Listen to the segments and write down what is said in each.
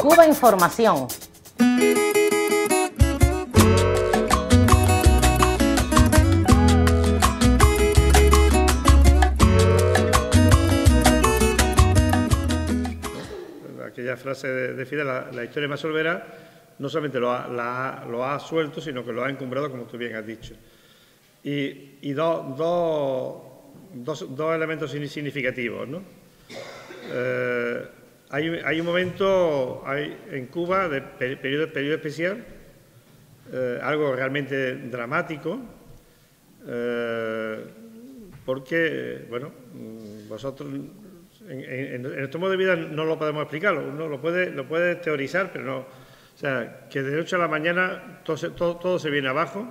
Cuba Información. Aquella frase de, Fidel, la, historia más solvera, no solamente lo ha, lo ha suelto, sino que lo ha encumbrado, como tú bien has dicho. Y, dos, dos, elementos significativos. ¿no? Eh, hay, un momento en Cuba de periodo, periodo especial, eh, algo realmente dramático, eh, porque, bueno, vosotros en, nuestro modo de vida no lo podemos explicar, uno lo puede, lo puede teorizar, pero no. O sea, que de noche a la mañana todo, todo se viene abajo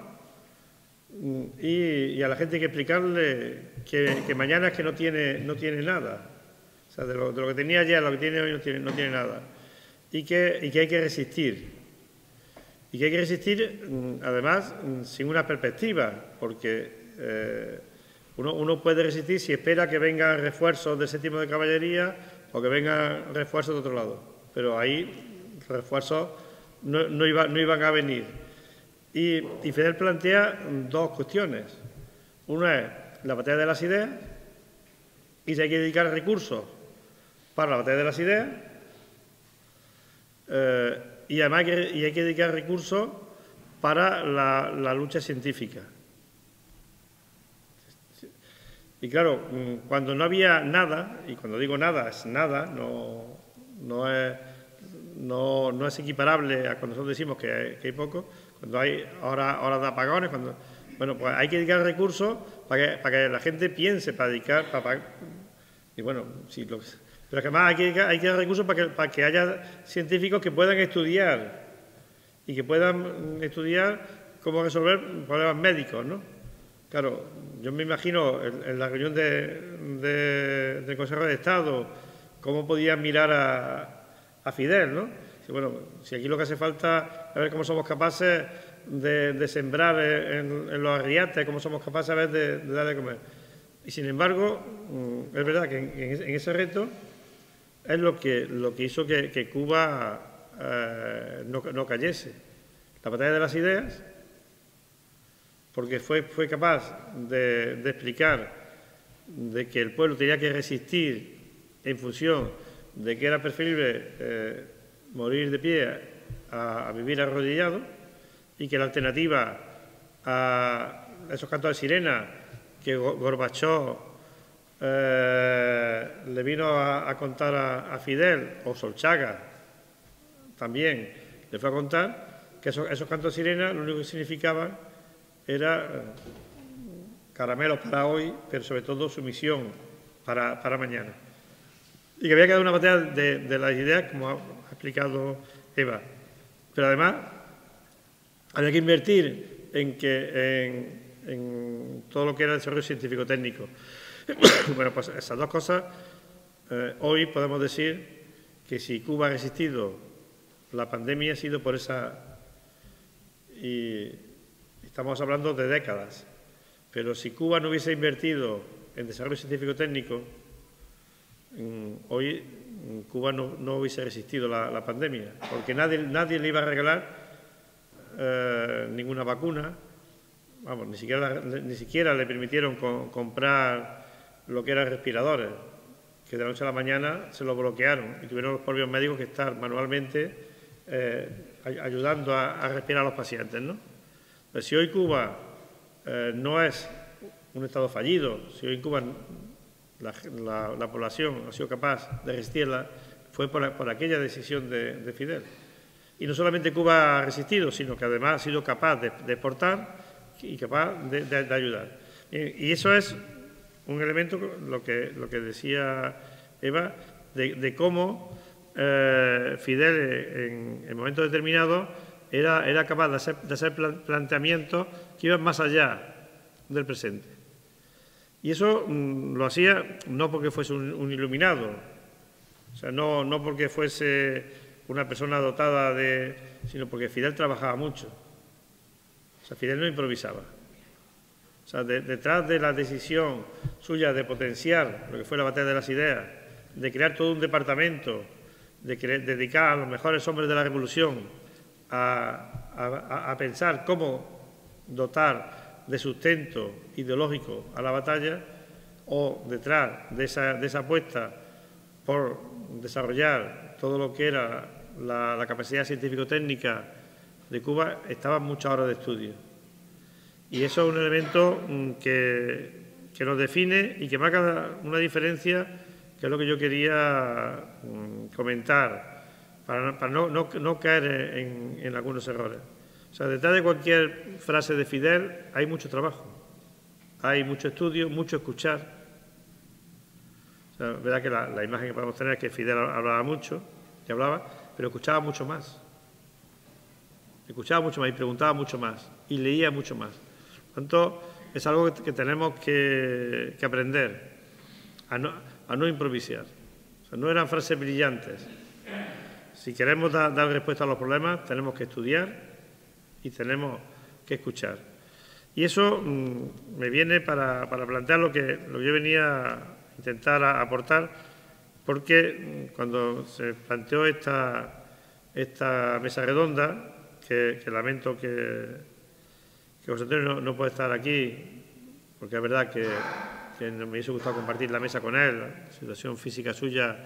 y, a la gente hay que explicarle que, mañana es que no tiene, no tiene nada. O sea, de lo, que tenía ayer a lo que tiene hoy no tiene, no tiene nada. Y que, y que hay que resistir. Y que hay que resistir, mm, además, mm, sin una perspectiva, porque eh, uno, uno, puede resistir si espera que vengan refuerzos de ese tipo de caballería o que vengan refuerzos de otro lado. Pero ahí refuerzos no, no, no iban a venir. Y, Fidel plantea dos cuestiones. Una es la batalla de las ideas y si hay que dedicar recursos para la batalla de las ideas eh, y además hay que, dedicar recursos para la, lucha científica. Y claro, cuando no había nada, y cuando digo nada es nada, no, no, es, no, es equiparable a cuando nosotros decimos que que hay poco, cuando hay horas, de apagones, cuando... Bueno, pues hay que dedicar recursos para que, para que la gente piense, para dedicar... Para, y bueno, sí, lo, pero además hay que, hay que dar recursos para que, para que haya científicos que puedan estudiar y que puedan estudiar cómo resolver problemas médicos, ¿no? Claro, yo me imagino en, la reunión de, del Consejo de Estado cómo podían mirar a, a Fidel, ¿no? bueno, si aquí lo que hace falta es ver cómo somos capaces de, sembrar en, los arriates, cómo somos capaces a ver de, darle de comer. Y sin embargo, mm, es verdad que en, ese reto es lo que, lo que hizo que, Cuba eh, no, cayese. La batalla de las ideas, porque fue, fue capaz de, explicar de que el pueblo tenía que resistir en función de que era preferible eh, morir de pie a, vivir arrodillado y que la alternativa a esos cantos de sirena que Gorbachov eh, le vino a, contar a, Fidel, o Solchaga también le fue a contar, que esos, cantos de sirena lo único que significaban era eh, caramelos para hoy, pero sobre todo sumisión para, para mañana. Y que había quedado una batalla de, de las ideas, como explicado Eva. Pero además, había que invertir en, que, en, todo lo que era el desarrollo científico-técnico. bueno, pues esas dos cosas, eh, hoy podemos decir que si Cuba ha resistido la pandemia ha sido por esa... Y estamos hablando de décadas. Pero si Cuba no hubiese invertido en desarrollo científico-técnico, hoy Cuba no, hubiese resistido la, pandemia, porque nadie, nadie le iba a regalar eh, ninguna vacuna, vamos, ni siquiera, ni siquiera le permitieron comprar lo que eran respiradores, que de la noche a la mañana se lo bloquearon y tuvieron los propios médicos que estar manualmente eh, ayudando a, respirar a los pacientes. ¿no? Pues si hoy Cuba eh, no es un Estado fallido, si hoy Cuba la, población ha sido capaz de resistirla fue por, aquella decisión de, Fidel. Y no solamente Cuba ha resistido, sino que además ha sido capaz de, exportar y capaz de, ayudar. Y, eso es un elemento, lo que, lo que decía Eva, de, cómo eh, Fidel en, momentos determinados era, era capaz de hacer, de hacer planteamientos que iban más allá del presente. Y eso mm, lo hacía no porque fuese un, iluminado, o sea, no, no, porque fuese una persona dotada de... sino porque Fidel trabajaba mucho. O sea, Fidel no improvisaba. O sea, detrás de la decisión suya de potenciar lo que fue la batalla de las ideas, de crear todo un departamento de dedicar a los mejores hombres de la revolución a, pensar cómo dotar de sustento ideológico a la batalla o detrás de esa, de apuesta por desarrollar todo lo que era la, capacidad científico-técnica de Cuba estaban muchas horas de estudio. Y eso es un elemento mm, que, nos define y que marca una diferencia que es lo que yo quería mm, comentar, para, no, caer en, algunos errores. O sea, detrás de cualquier frase de Fidel hay mucho trabajo, hay mucho estudio, mucho escuchar. O sea, verdad que la, imagen que podemos tener es que Fidel hablaba mucho, que hablaba, pero escuchaba mucho más. Escuchaba mucho más y preguntaba mucho más y leía mucho más. Tanto, es algo que, tenemos que, aprender a no, improvisar. no eran frases brillantes. Si queremos dar respuesta a los problemas, tenemos que estudiar y tenemos que escuchar. Y eso mm, me viene para, plantear lo que, yo venía a intentar aportar, porque mm, cuando se planteó esta mesa redonda, que lamento que, que José Antonio no, puede estar aquí, porque es verdad que, me hubiese gustado compartir la mesa con él, la situación física suya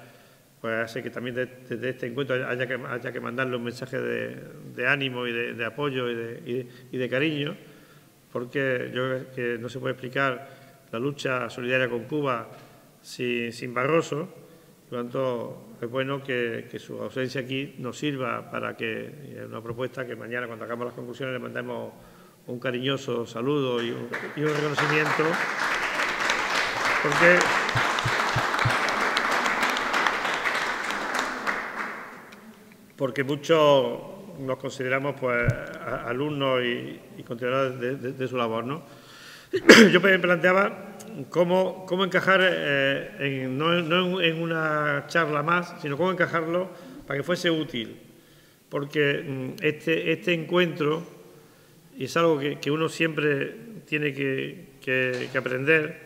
pues hace que también desde este encuentro haya que, haya que mandarle un mensaje de, ánimo y de, apoyo y, de, cariño, porque yo creo que no se puede explicar la lucha solidaria con Cuba sin, Barroso, por lo tanto es bueno que, que, su ausencia aquí nos sirva para que, una propuesta que mañana cuando hagamos las conclusiones le mandemos un cariñoso saludo y un, reconocimiento, porque porque muchos nos consideramos pues alumnos y, continuadores de, su labor. ¿no? Yo me planteaba cómo, cómo encajar, eh, en, no, en una charla más, sino cómo encajarlo para que fuese útil, porque mm, este, este encuentro y es algo que, uno siempre tiene que, aprender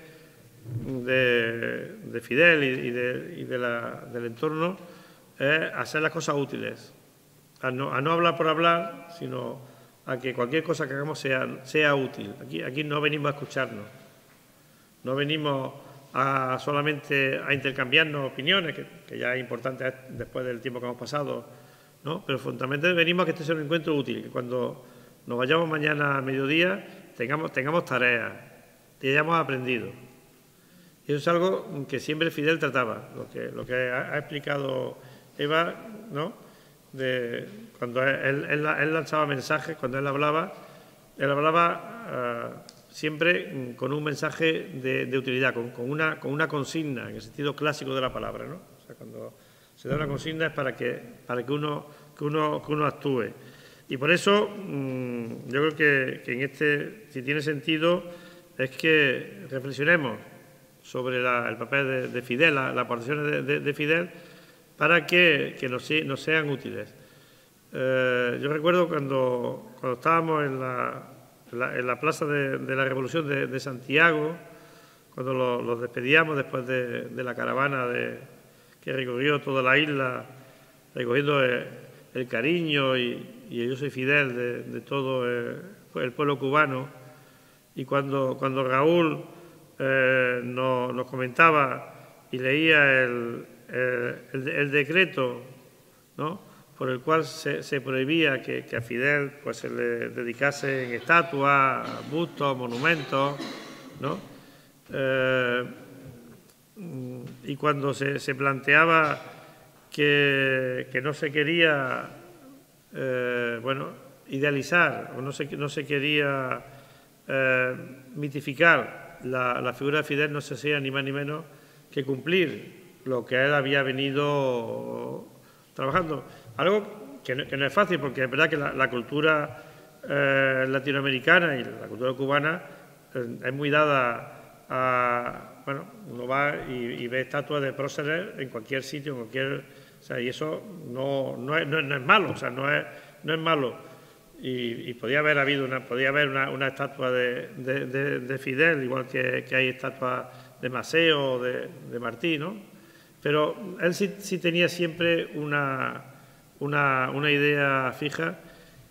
de, Fidel y, del entorno, es hacer las cosas útiles, a no, hablar por hablar, sino a que cualquier cosa que hagamos sea, sea útil. Aquí, aquí no venimos a escucharnos, no venimos a solamente a intercambiarnos opiniones, que, ya es importante después del tiempo que hemos pasado, ¿no? pero fundamentalmente venimos a que este sea un encuentro útil, que cuando nos vayamos mañana a mediodía, tengamos, tengamos tareas y hayamos aprendido. Y eso es algo que siempre Fidel trataba, lo que, lo que ha, explicado Eva, ¿no? De, cuando él, lanzaba mensajes, cuando él hablaba, él hablaba eh, siempre con un mensaje de, utilidad, con, una, con una consigna, en el sentido clásico de la palabra. ¿no? O sea, cuando se da una consigna es para que, para que, uno, que, uno, que uno actúe. Y por eso mm, yo creo que, en este, si tiene sentido, es que reflexionemos sobre el papel de, Fidel, las aportaciones de, Fidel, para que, nos, sean útiles. Eh, yo recuerdo cuando, cuando estábamos en la, en la, Plaza de, la Revolución de, Santiago, cuando los despedíamos después de, la caravana que recorrió toda la isla, recogiendo el cariño y, yo soy fidel de, todo eh, el, pueblo cubano. Y cuando, cuando Raúl eh, nos, comentaba y leía el, el, decreto ¿no? por el cual se, prohibía que, a Fidel pues, se le dedicasen estatuas, bustos, monumentos, ¿no? Eh, y cuando se planteaba que, que, no se quería eh, bueno, idealizar o no se, no se quería eh, mitificar la, figura de Fidel, no se hacía ni más ni menos que cumplir lo que él había venido trabajando. Algo que no, es fácil, porque es verdad que la, cultura eh, latinoamericana y la cultura cubana es muy dada a, bueno, uno va y, ve estatuas de próceres en cualquier sitio, en cualquier y eso no, no, es, no, es, malo, o sea, no es, no es malo. Y, podía haber habido una, podía haber una, una estatua de, de, Fidel, igual que, que hay estatuas de Maceo o de, Martí, ¿no? Pero él sí, tenía siempre una, una, idea fija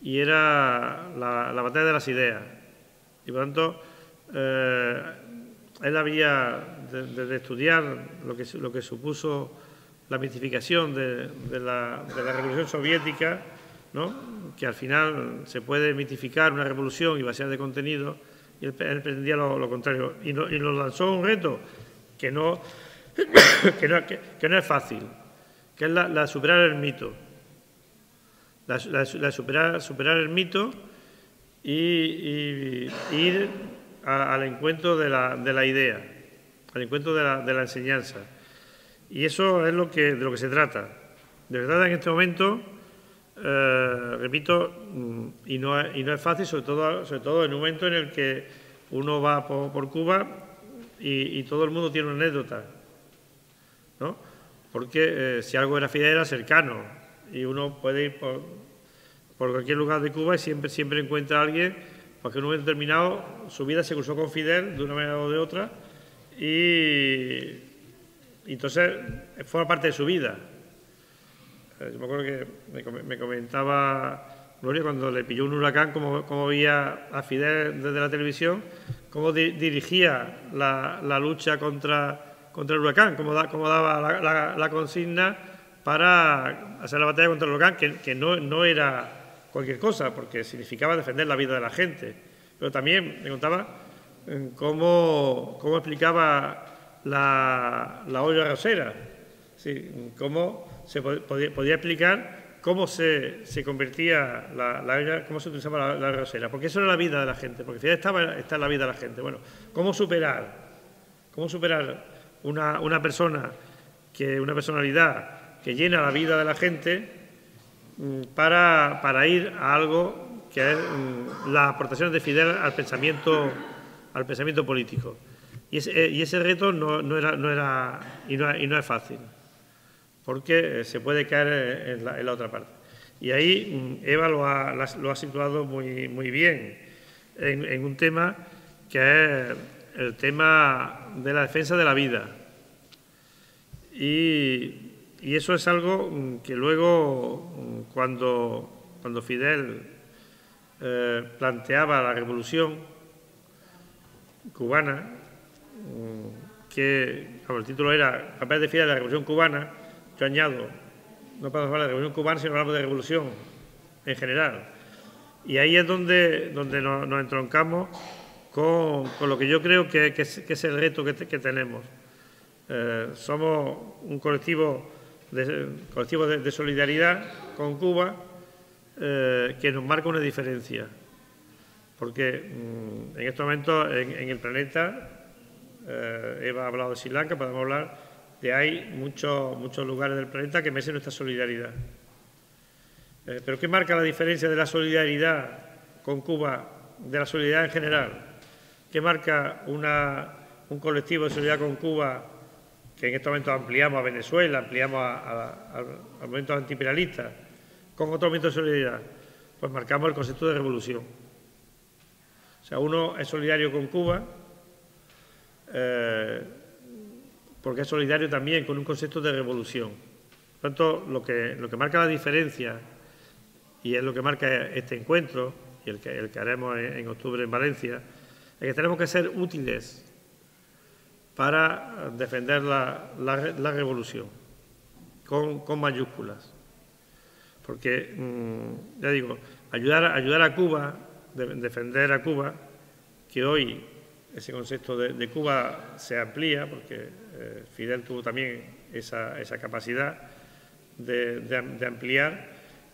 y era la, batalla de las ideas. Y por tanto, eh, él había, desde estudiar lo que, lo que supuso la mitificación de, la, revolución soviética, ¿no? que al final se puede mitificar una revolución y vaciar de contenido, y él, pretendía lo, contrario. Y, nos lanzó un reto que no, que no, es fácil, que es la, superar el mito. La, superar, superar el mito y, ir al encuentro de la, de la idea, al encuentro de la, de la enseñanza. Y eso es lo que, de lo que se trata. De verdad, en este momento, eh, repito, mm, y no, es, y no, es, fácil, sobre todo, sobre todo en un momento en el que uno va por, Cuba y, todo el mundo tiene una anécdota, ¿no? Porque eh, si algo era Fidel era cercano y uno puede ir por, por, cualquier lugar de Cuba y siempre, siempre encuentra a alguien, porque en un momento determinado su vida se cruzó con Fidel de una manera o de otra y y entonces forma parte de su vida. Eh, yo me acuerdo que me comentaba Gloria cuando le pilló un huracán, cómo, veía a Fidel desde la televisión, cómo dirigía la, lucha contra, contra el huracán, cómo, daba la, consigna para hacer la batalla contra el huracán, que, no, no, era cualquier cosa, porque significaba defender la vida de la gente. Pero también me contaba eh, cómo, cómo explicaba la, la olla rosera, sí, cómo se podía, explicar cómo se, convertía la, olla, cómo se utilizaba la, rosera, porque eso era la vida de la gente, porque estaba está la vida de la gente. Bueno, cómo superar, cómo superar una, persona que una personalidad que llena la vida de la gente para, para ir a algo que es mm, la aportación de Fidel al pensamiento, al pensamiento político. Y ese, reto no, era, no era, y no, y no, es fácil, porque se puede caer en la, otra parte. Y ahí mm, Eva lo ha, lo ha situado muy, muy bien en, un tema que es el tema de la defensa de la vida. Y, eso es algo mm, que luego, mm, cuando, cuando Fidel eh, planteaba la revolución cubana, que, como el título era Papel de Fidel de la Revolución Cubana, yo añado, no podemos hablar de Revolución Cubana, sino hablamos de revolución en general. Y ahí es donde, donde nos, entroncamos con, lo que yo creo que, es, el reto que, tenemos. Eh, somos un colectivo de, de, solidaridad con Cuba eh, que nos marca una diferencia. Porque mm, en estos momentos en el planeta eh, Eva ha hablado de Sri Lanka, podemos hablar de hay muchos, muchos lugares del planeta que merecen nuestra solidaridad. Eh, pero ¿qué marca la diferencia de la solidaridad con Cuba, de la solidaridad en general? ¿Qué marca un colectivo de solidaridad con Cuba que en estos momentos ampliamos a Venezuela, ampliamos al movimiento antiimperialista, con otro movimiento de solidaridad? Pues marcamos el concepto de revolución. O sea, uno es solidario con Cuba, eh, porque es solidario también con un concepto de revolución. Por tanto, lo que, lo que marca la diferencia, y es lo que marca este encuentro, y el que, el que haremos en, octubre en Valencia, es que tenemos que ser útiles para defender la, la, revolución, con, mayúsculas. Porque, mm, ya digo, ayudar, a Cuba, defender a Cuba, que hoy ese concepto de, Cuba se amplía, porque eh, Fidel tuvo también esa, capacidad de, ampliar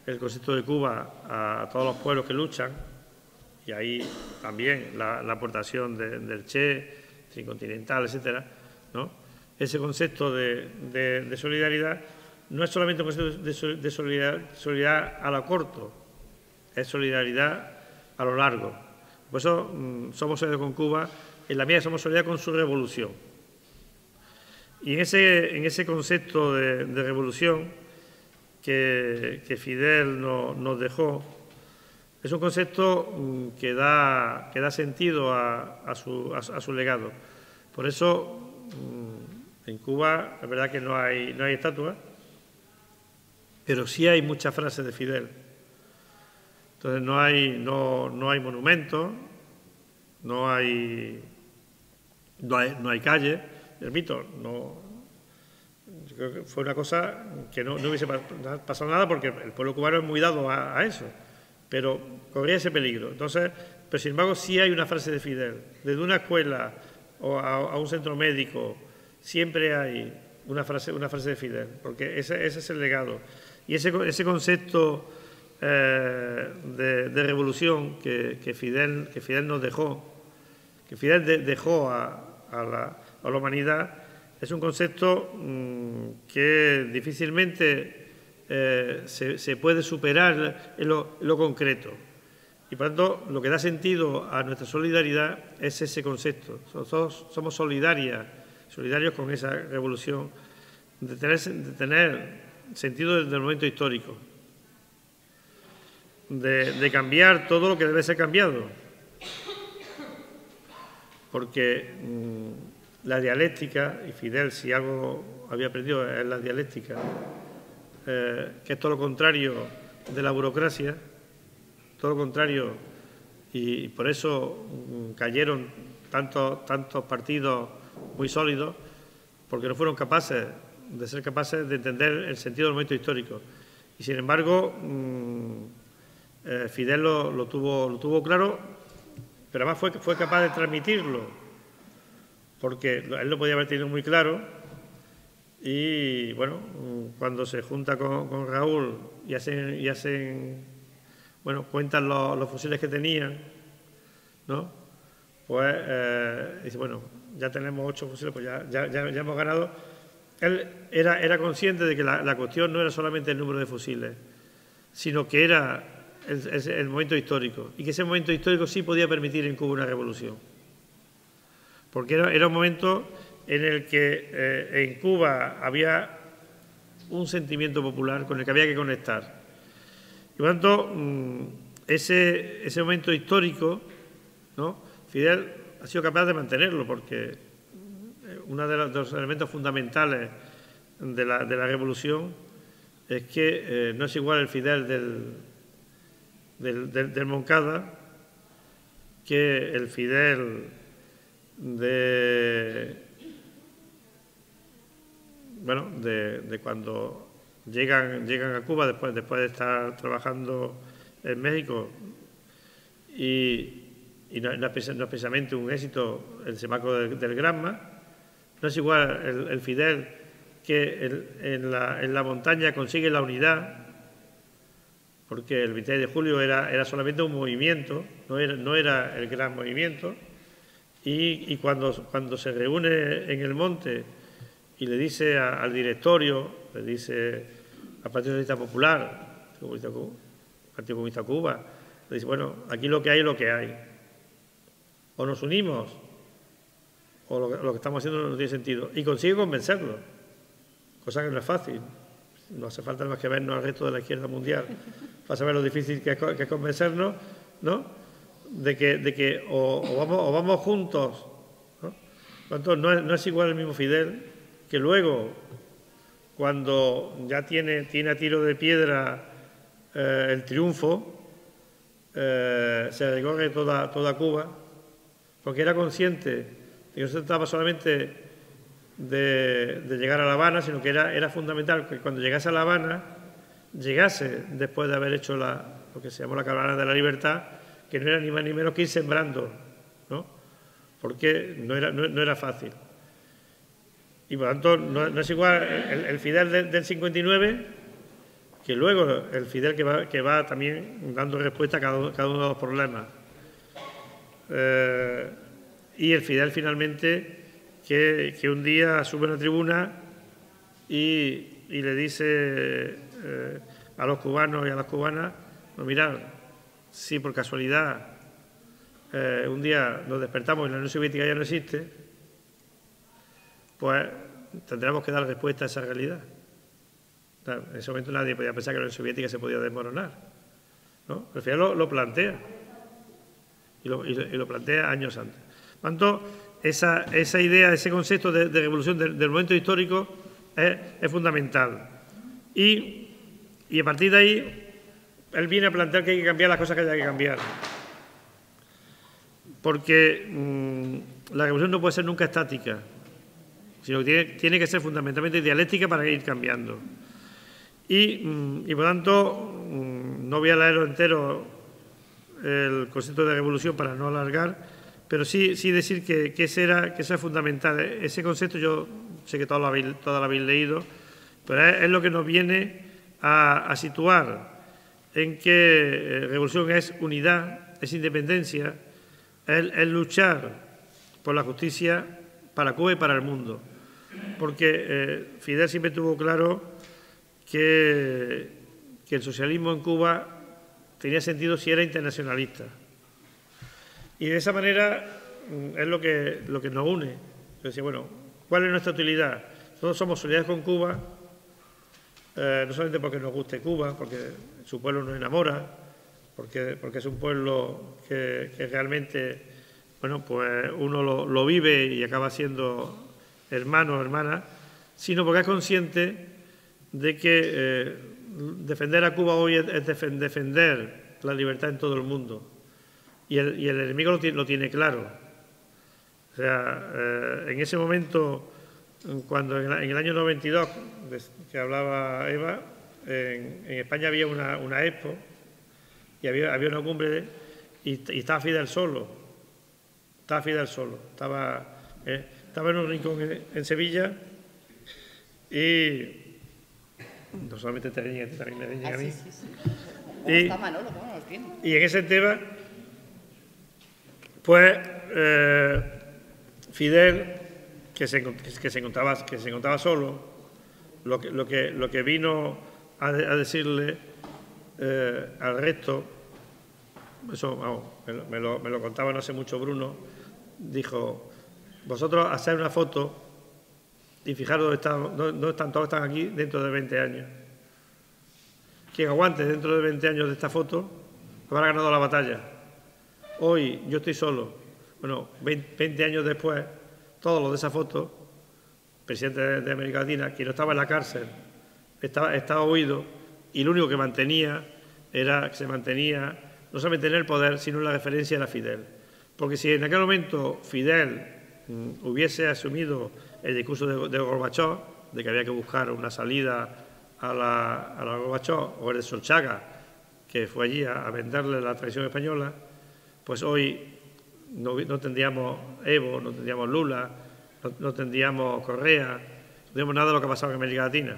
el concepto de Cuba a, todos los pueblos que luchan, y ahí también la, aportación del Che, Tricontinental, etcétera, ¿no? Ese concepto de, solidaridad no es solamente un concepto de, solidaridad, a lo corto, es solidaridad a lo largo. Por eso mm, somos solidarios con Cuba en la mía somos solidaridad con su revolución. Y en ese, en ese concepto de, revolución que, Fidel nos dejó, es un concepto mm, que da, que da sentido a, su, legado. Por eso, mm, En Cuba es verdad que no hay, no hay estatuas, pero sí hay muchas frases de Fidel. Entonces no hay, no, no hay monumentos, no hay, no hay, no hay calles. Repito, no, creo que fue una cosa que no, hubiese pasado nada porque el pueblo cubano es muy dado a, eso, pero corría ese peligro. Entonces, pero sin embargo sí hay una frase de Fidel. Desde una escuela o a, un centro médico siempre hay una frase, una frase de Fidel, porque ese, es el legado. Y ese, ese concepto eh, de, revolución que, Fidel, que Fidel nos dejó, que Fidel dejó a, la, a la humanidad, es un concepto mm, que difícilmente eh, se, puede superar en lo, concreto. Y por tanto, lo que da sentido a nuestra solidaridad es ese concepto. Somos, somos solidarias, solidarios con esa revolución, de tener, de tener sentido desde el momento histórico, de, cambiar todo lo que debe ser cambiado. Porque mm, la dialéctica, y Fidel si algo había aprendido es la dialéctica, eh, que es todo lo contrario de la burocracia, todo lo contrario, y, por eso mm, cayeron tantos, tantos partidos muy sólidos, porque no fueron capaces de ser capaces de entender el sentido del momento histórico. Y sin embargo, mm, eh, Fidel lo, tuvo, lo tuvo claro, pero además fue, fue capaz de transmitirlo porque él lo podía haber tenido muy claro y bueno, cuando se junta con, Raúl y hacen, y hacen bueno, cuentan los, fusiles que tenían, ¿no? Pues eh, dice, bueno, ya tenemos ocho fusiles, pues ya, ya, ya, hemos ganado. Él era, era consciente de que la, cuestión no era solamente el número de fusiles, sino que era el, el momento histórico y que ese momento histórico sí podía permitir en Cuba una revolución porque era, un momento en el que eh, en Cuba había un sentimiento popular con el que había que conectar. Y por tanto, mm, ese, ese momento histórico, ¿no? Fidel ha sido capaz de mantenerlo, porque eh, uno de los, elementos fundamentales de la, revolución es que eh, no es igual el Fidel del, del, del Moncada que el Fidel de, bueno, de, cuando llegan, llegan a Cuba después, después de estar trabajando en México. Y, no, es precisamente un éxito el semacro del, Granma, no es igual el, Fidel que en, la, en, la, montaña consigue la unidad, porque el 26 de julio era, era solamente un movimiento, no era, no era el gran movimiento, y, cuando, cuando, se reúne en el monte y le dice al directorio, le dice al Partido Socialista Popular, Partido Comunista Cuba, le dice, bueno, aquí lo que hay es lo que hay. O nos unimos, o lo, que estamos haciendo no tiene sentido. Y consigue convencerlo, cosa que no es fácil. No hace falta más que vernos al resto de la izquierda mundial para saber lo difícil que es, que es convencernos, ¿no? de que, de que o, vamos, juntos, ¿no? No, es, igual el mismo Fidel que luego, cuando ya tiene, tiene a tiro de piedra eh, el triunfo, eh, se recorre toda, toda Cuba, porque era consciente de que no se trataba solamente de, llegar a La Habana, sino que era, era fundamental que cuando llegase a La Habana, llegase después de haber hecho la, lo que se llamó la caravana de la libertad, que no era ni más ni menos que ir sembrando, ¿no? Porque no era, no, era fácil. Y por tanto, no, es igual el, Fidel del, 59 que luego el Fidel que va, también dando respuesta a cada, uno de los problemas. Eh, y el Fidel finalmente que, un día sube a la tribuna y, le dice eh, a los cubanos y a las cubanas, no, mirad, si por casualidad eh, un día nos despertamos y la Unión Soviética ya no existe, pues tendremos que dar respuesta a esa realidad. En ese momento nadie podía pensar que la Unión Soviética se podía desmoronar. ¿no? Al final lo, plantea. Y lo, plantea años antes. Por tanto, esa, idea, ese concepto de, revolución del, momento histórico es, fundamental. Y, y, a partir de ahí, él viene a plantear que hay que cambiar las cosas que hay que cambiar. Porque mm, la revolución no puede ser nunca estática, sino que tiene, tiene que ser fundamentalmente dialéctica para ir cambiando. Y, mm, y por tanto, mm, no voy a leerlo entero el concepto de revolución para no alargar, pero sí, sí decir que, que, era, que eso es fundamental. Ese concepto yo sé que todos lo habéis, lo habéis leído, pero es, lo que nos viene a, situar en que eh, revolución es unidad, es independencia, es, luchar por la justicia para Cuba y para el mundo. Porque eh, Fidel siempre tuvo claro que, el socialismo en Cuba tenía sentido si era internacionalista. Y de esa manera mm, es lo que, lo que nos une. Decía, bueno, ¿cuál es nuestra utilidad? Todos somos solidarios con Cuba, eh, no solamente porque nos guste Cuba, porque su pueblo nos enamora, porque, porque es un pueblo que, realmente, bueno, pues uno lo, vive y acaba siendo hermano o hermana, sino porque es consciente de que eh, defender a Cuba hoy es defender la libertad en todo el mundo. Y el, enemigo lo tiene, claro. O sea, eh, en ese momento, cuando en, el año 92, que hablaba Eva, en, España había una, expo y había, había una cumbre y, estaba Fidel solo. Estaba Fidel solo. Estaba, eh, estaba en un rincón en, Sevilla y no solamente te también me a mí. Y, en ese tema, pues eh, Fidel, que se, que, se encontraba, que se encontraba solo, lo que, lo que, lo que vino a, decirle eh, al resto, eso vamos, me, lo, me, lo, contaba no hace mucho Bruno, dijo, vosotros hacer una foto y fijaros dónde están, dónde están todos, están aquí dentro de 20 años quien aguante dentro de 20 años de esta foto habrá ganado la batalla. Hoy yo estoy solo. Bueno, 20 años después, todos los de esa foto, presidente de América Latina, quien no estaba en la cárcel, estaba, estaba huido y lo único que mantenía era que se mantenía no solamente en el poder, sino en la referencia a Fidel. Porque si en aquel momento Fidel hubiese asumido el discurso de, de Gorbachev, de que había que buscar una salida a la, a o el de Solchaga, que fue allí a, venderle la tradición española, pues hoy no, tendríamos Evo, no tendríamos Lula, no, tendríamos Correa, no tendríamos nada de lo que ha pasado en América Latina.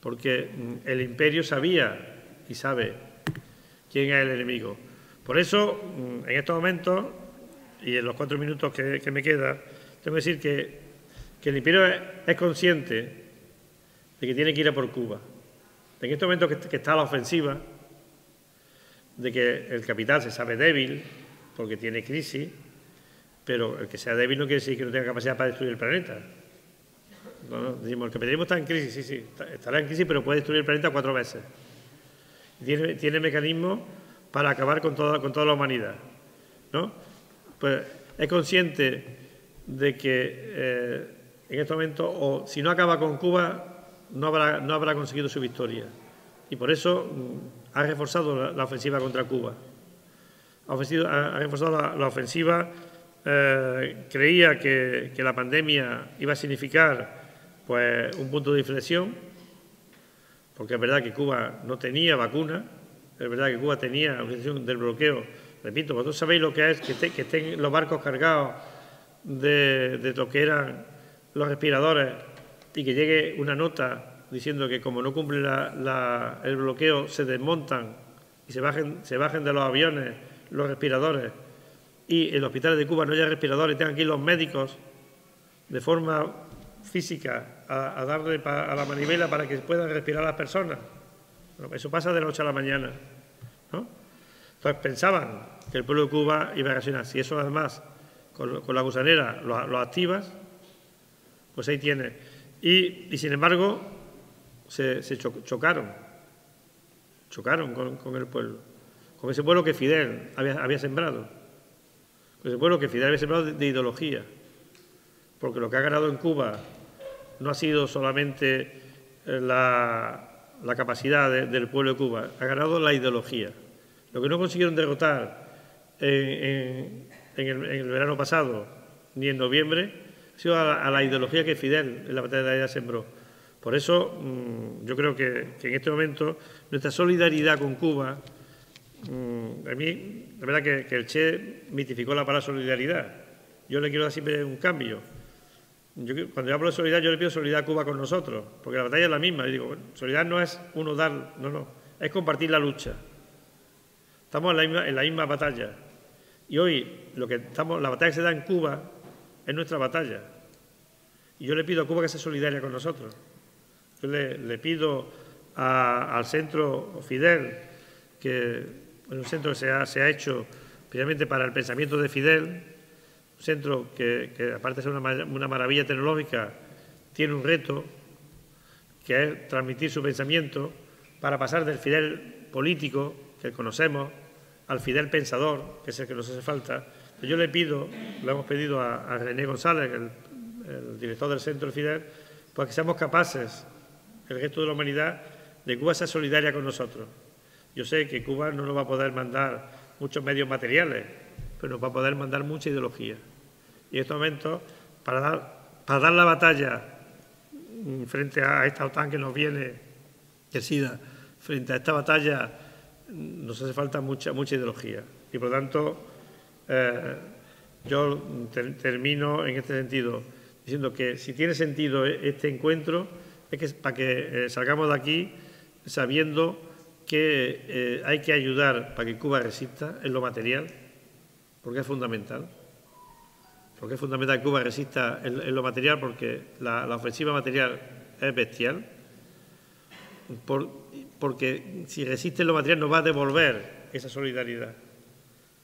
Porque mm, el imperio sabía y sabe quién es el enemigo. Por eso, mm, en estos momentos, y en los cuatro minutos que, me queda, tengo que decir que, el imperio es consciente de que tiene que ir a por Cuba. En este momento que, está la ofensiva, de que el capital se sabe débil porque tiene crisis, pero el que sea débil no quiere decir que no tenga capacidad para destruir el planeta. decimos, el capitalismo está en crisis, sí, sí, estará en crisis, pero puede destruir el planeta cuatro veces. Tiene, tiene mecanismos para acabar con toda, con toda la humanidad. ¿no? Pues es consciente de que eh, en este momento, si no acaba con Cuba, no habrá, conseguido su victoria. Y por eso mm, ha reforzado la, ofensiva contra Cuba. Ha, ha reforzado la, ofensiva, eh, creía que, la pandemia iba a significar pues, un punto de inflexión, porque es verdad que Cuba no tenía vacuna, es verdad que Cuba tenía una situación del bloqueo. Repito, vosotros sabéis lo que es que, estén los barcos cargados de, de lo que eran los respiradores y que llegue una nota diciendo que como no cumple el bloqueo se desmontan y se bajen, se bajen de los aviones los respiradores y en el hospital de Cuba no haya respiradores y tengan que ir los médicos de forma física a, darle a la manivela para que puedan respirar las personas. eso pasa de la noche a la mañana. Entonces pensaban que el pueblo de Cuba iba a reaccionar. Si eso además con, la gusanera lo, activas, pues ahí tiene. Y, sin embargo, se, chocaron, chocaron con, el pueblo, con ese pueblo que Fidel había, sembrado, Pues bueno que Fidel había sembrado de, ideología, porque lo que ha ganado en Cuba no ha sido solamente eh, la, capacidad del pueblo de Cuba, ha ganado la ideología. Lo que no consiguieron derrotar en, el, verano pasado ni en noviembre ha sido a la, ideología que Fidel en la batalla de la sembró. Por eso mm, yo creo que, en este momento nuestra solidaridad con Cuba, mm, a mí la verdad que, el Che mitificó la palabra solidaridad. Yo le quiero dar siempre un cambio. cuando yo hablo de solidaridad, yo le pido solidaridad a Cuba con nosotros, porque la batalla es la misma. Yo digo, solidaridad no es uno dar, no, no, es compartir la lucha. Estamos en la misma, en la misma batalla. Y hoy lo que estamos, la batalla que se da en Cuba es nuestra batalla. Y yo le pido a Cuba que sea solidaria con nosotros. Yo le, pido al centro Fidel, que es un centro que se ha, hecho precisamente para el pensamiento de Fidel, un centro que, aparte de ser una, una maravilla tecnológica, tiene un reto, que es transmitir su pensamiento para pasar del Fidel político que conocemos al Fidel pensador, que es el que nos hace falta. Yo le pido, le hemos pedido a, René González, el, el, director del Centro Fidel, pues que seamos capaces el resto de la humanidad de Cuba sea solidaria con nosotros. Yo sé que Cuba no nos va a poder mandar muchos medios materiales, pero nos va a poder mandar mucha ideología. Y en estos momentos, para dar, para dar la batalla frente a esta OTAN que nos viene el SIDA, frente a esta batalla nos hace falta mucha, mucha ideología. Y por lo tanto, eh, yo termino en este sentido diciendo que si tiene sentido e-, este encuentro, es que para que eh, salgamos de aquí sabiendo que eh, hay que ayudar para que Cuba resista en lo material, porque es fundamental. Porque es fundamental que Cuba resista en, lo material, porque la, ofensiva material es bestial. Porque si resiste lo material nos va a devolver esa solidaridad.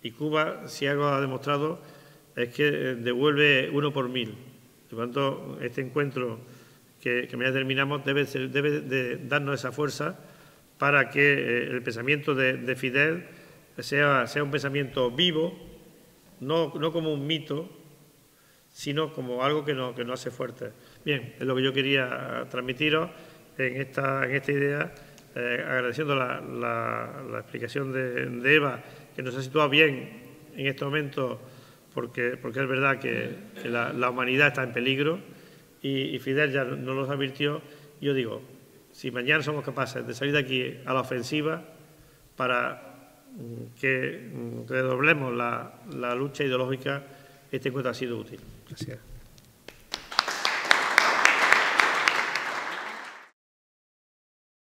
Y Cuba, si algo ha demostrado, es que eh, devuelve uno por mil. Por lo tanto, este encuentro que, mañana terminamos debe, debe de darnos esa fuerza para que eh, el pensamiento de, Fidel sea, sea, un pensamiento vivo, no, no, como un mito, sino como algo que nos, que hace fuerte. Bien, es lo que yo quería transmitiros en esta, en esta idea, eh, agradeciendo la, la, explicación de, Eva, que nos ha situado bien en este momento, porque, porque es verdad que, la humanidad está en peligro y, Fidel ya nos lo advirtió. Yo digo, si mañana somos capaces de salir de aquí a la ofensiva para mm, que mm, redoblemos la, la lucha ideológica, este encuentro ha sido útil. Gracias.